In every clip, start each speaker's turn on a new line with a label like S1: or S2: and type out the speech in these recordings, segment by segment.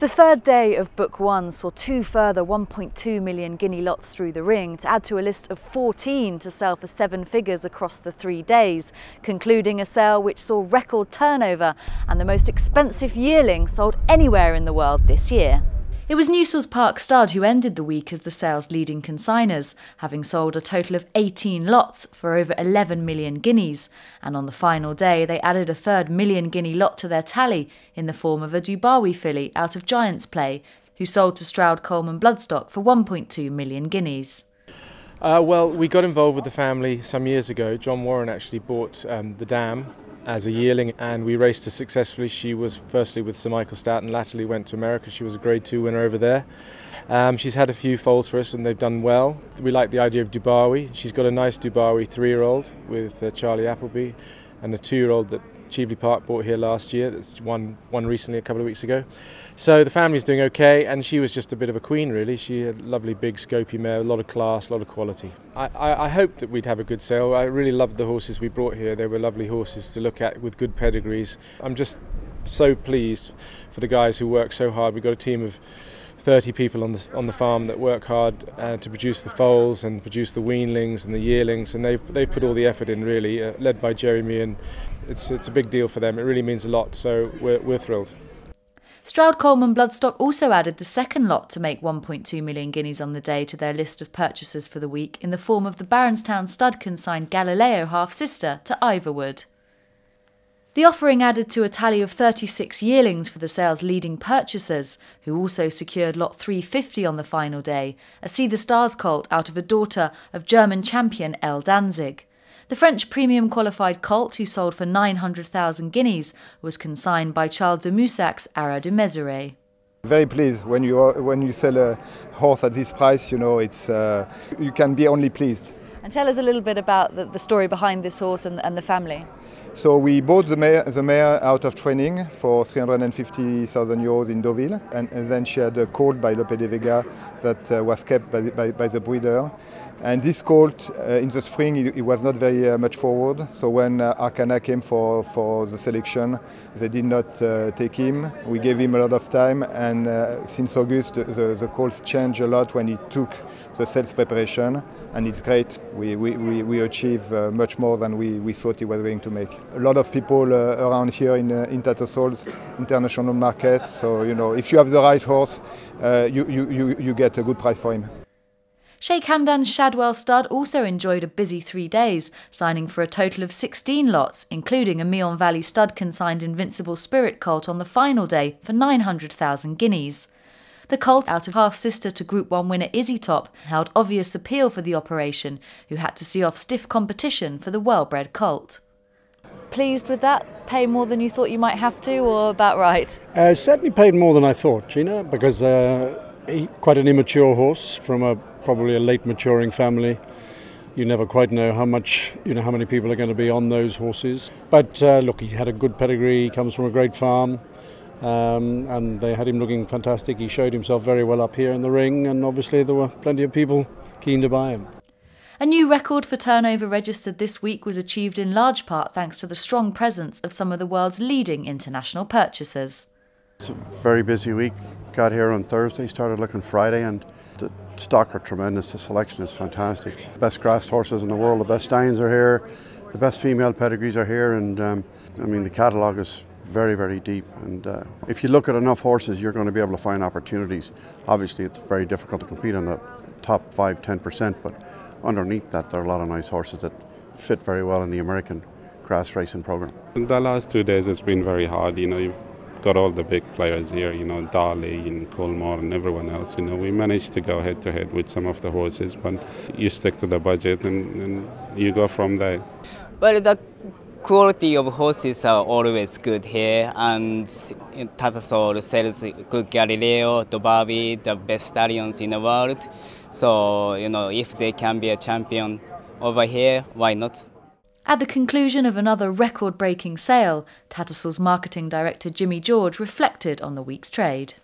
S1: The third day of Book One saw two further 1.2 million guinea lots through the ring to add to a list of 14 to sell for seven figures across the three days, concluding a sale which saw record turnover and the most expensive yearling sold anywhere in the world this year. It was Newsells Park Stud who ended the week as the sale's leading consigners, having sold a total of 18 lots for over 11 million guineas. And on the final day, they added a third million guinea lot to their tally in the form of a Dubawi filly out of Giants Play, who sold to Stroud Coleman Bloodstock for 1.2 million guineas.
S2: Uh, well, we got involved with the family some years ago. John Warren actually bought um, the dam as a yearling, and we raced her successfully. She was firstly with Sir Michael Stoute and latterly went to America. She was a Grade 2 winner over there. Um, she's had a few foals for us and they've done well. We like the idea of Dubawi. She's got a nice Dubawi three year old with uh, Charlie Appleby and a two year old that Cheveley Park bought here last year. That's one one recently a couple of weeks ago. So the family's doing okay, and she was just a bit of a queen, really. She had a lovely, big, scopy mare, a lot of class, a lot of quality. I, I, I hoped that we'd have a good sale. I really loved the horses we brought here. They were lovely horses to look at with good pedigrees. I'm just so pleased for the guys who work so hard. We've got a team of 30 people on the on the farm that work hard uh, to produce the foals and produce the weanlings and the yearlings, and they've they've put all the effort in really, uh, led by Jeremy, and it's it's a big deal for them. It really means a lot, so we're we're thrilled.
S1: Stroud Coleman Bloodstock also added the second lot to make 1.2 million guineas on the day to their list of purchasers for the week in the form of the Baronstown stud consigned Galileo half sister to Ivawood. The offering added to a tally of 36 yearlings for the sale's leading purchasers, who also secured lot 350 on the final day, a Sea the Stars colt out of a daughter of German champion Elle Danzig. The French premium qualified colt, who sold for 900,000 guineas, was consigned by Charles de Moussac's Haras du Mézeray.
S3: Very pleased when you when you sell a horse at this price. You know, it's uh, you can be only pleased.
S1: And tell us a little bit about the, the story behind this horse and, and the family.
S3: So we bought the mare, the mare out of training for 350,000 euros in Deauville, and, and, then she had a colt by Lope de Vega that uh, was kept by the, by, by the breeder. And this colt, uh, in the spring, it, it was not very uh, much forward. So when uh, Arqana came for, for the selection, they did not uh, take him. We gave him a lot of time, and uh, since August, the, the, the colts changed a lot when he took the sales preparation, and it's great. We, we, we, achieve uh, much more than we, we thought he was going to make. A lot of people uh, around here in, uh, in Tattersalls, international market. So, you know, if you have the right horse, uh, you, you, you, you get a good price for him.
S1: Sheikh Hamdan Shadwell stud also enjoyed a busy three days, signing for a total of 16 lots, including a Meon Valley stud consigned Invincible Spirit colt on the final day for 900,000 guineas. The colt, out of half sister to Group 1 winner Izzy Top, held obvious appeal for the operation, who had to see off stiff competition for the well bred colt. Pleased with that? Pay more than you thought you might have to, or about right?
S4: Uh, certainly paid more than I thought, Gina, because uh, he, quite an immature horse from a probably a late maturing family. You never quite know how much, you know, how many people are going to be on those horses. But uh, look, he had a good pedigree. He comes from a great farm, um, and they had him looking fantastic. He showed himself very well up here in the ring, and obviously there were plenty of people keen to buy him.
S1: A new record for turnover registered this week was achieved in large part thanks to the strong presence of some of the world's leading international purchasers.
S5: It's a very busy week. Got here on Thursday, started looking Friday, and the stock are tremendous. The selection is fantastic. The best grass horses in the world, the best stallions are here, the best female pedigrees are here, and um, I mean the catalogue is very, very deep. And uh, if you look at enough horses, you're going to be able to find opportunities. Obviously, it's very difficult to compete on the top 5 10%, but underneath that, there are a lot of nice horses that fit very well in the American grass racing program.
S6: The last two days, it's been very hard. You know, you've got all the big players here, you know, Darley and Coolmore and everyone else. You know, we managed to go head to head with some of the horses, but you stick to the budget and, and you go from there.
S7: Well, the quality of horses are always good here, and Tattersall sells good Galileo, Dubawi, the best stallions in the world. So, you know, if they can be a champion over here, why not?
S1: At the conclusion of another record breaking sale, Tattersalls marketing director Jimmy George reflected on the week's trade.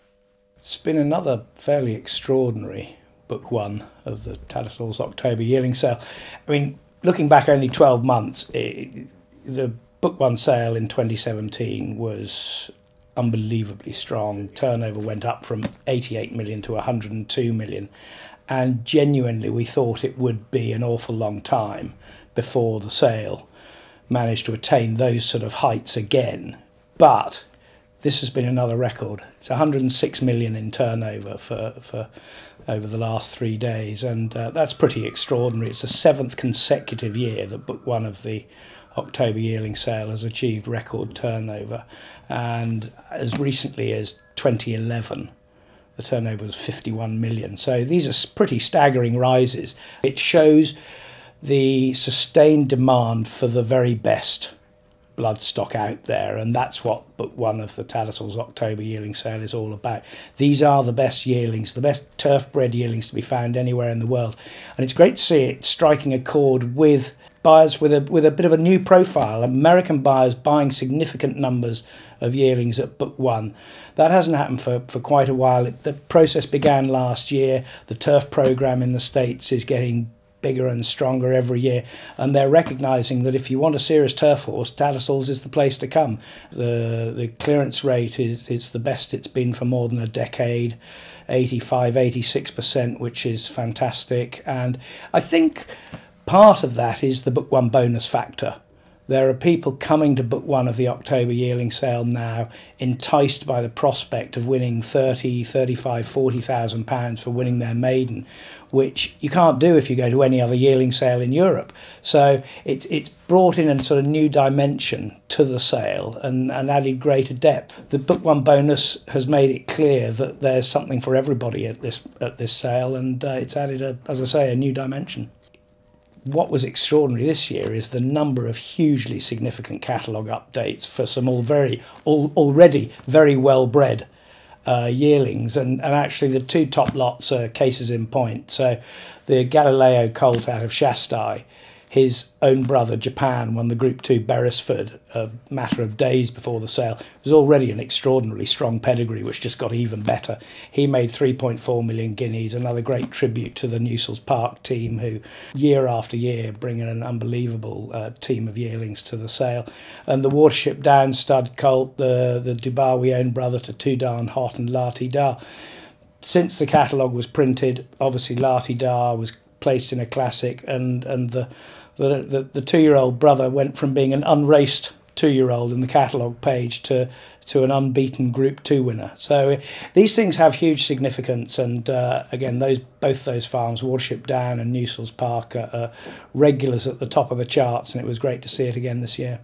S8: It's been another fairly extraordinary book one of the Tattersalls October yearling sale. I mean, looking back only 12 months, it, the book one sale in 2017 was unbelievably strong. Turnover went up from 88 million to 102 million. And genuinely, we thought it would be an awful long time before the sale managed to attain those sort of heights again. But this has been another record. It's 106 million in turnover for, for over the last three days, and uh, that's pretty extraordinary. It's the seventh consecutive year that Book One of the October yearling sale has achieved record turnover, and as recently as 2011, the turnover was 51 million. So these are pretty staggering rises. It shows the sustained demand for the very best bloodstock out there, and that's what book one of the Tattersalls October yearling sale is all about. These are the best yearlings, the best turf bred yearlings to be found anywhere in the world, and it's great to see it striking a chord with buyers with a with a bit of a new profile. American buyers buying significant numbers of yearlings at book one. That hasn't happened for, for quite a while. The process began last year. The turf program in the States is getting bigger and stronger every year. And they're recognising that if you want a serious turf horse, Tattersalls is the place to come. The the clearance rate is, is the best it's been for more than a decade. 85, 86%, which is fantastic. And I think part of that is the book one bonus factor. There are people coming to book one of the October yearling sale now, enticed by the prospect of winning 30, 35, 40,000 pounds for winning their maiden, which you can't do if you go to any other yearling sale in Europe. So it's it's brought in a sort of new dimension to the sale and, and added greater depth. The book one bonus has made it clear that there's something for everybody at this at this sale, and uh, it's added a, as I say, a new dimension what was extraordinary this year is the number of hugely significant catalogue updates for some all very all, already very well bred uh, yearlings, and, and actually the two top lots are cases in point. So the Galileo colt out of Shastye his own brother, Japan, won the Group 2 Beresford a matter of days before the sale. It was already an extraordinarily strong pedigree, which just got even better. He made 3.4 million guineas, another great tribute to the Newsells Park team, who year after year bring in an unbelievable uh, team of yearlings to the sale. And the Watership Down stud colt, the, the Dubawi own brother to Too Darn Hot and Lah Ti Dar. Since the catalogue was printed, obviously Lah Ti Dar was placed in a classic, and, and the the, the, the two year old brother went from being an unraced two year old in the catalogue page to to an unbeaten Group Two winner. So these things have huge significance, and uh, again, those both those farms, Watership Down and Newsells Park, are, are regulars at the top of the charts, and it was great to see it again this year.